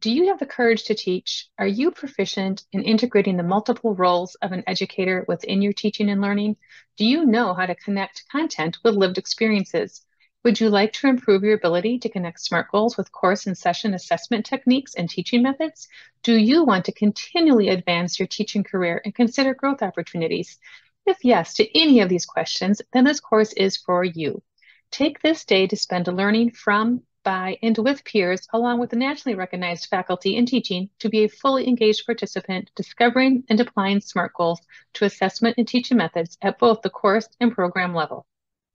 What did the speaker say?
Do you have the courage to teach? Are you proficient in integrating the multiple roles of an educator within your teaching and learning? Do you know how to connect content with lived experiences? Would you like to improve your ability to connect SMART goals with course and session assessment techniques and teaching methods? Do you want to continually advance your teaching career and consider growth opportunities? If yes to any of these questions, then this course is for you. Take this day to spend learning from, by, and with peers, along with the nationally recognized faculty in teaching, to be a fully engaged participant, discovering and applying SMART goals to assessment and teaching methods at both the course and program level.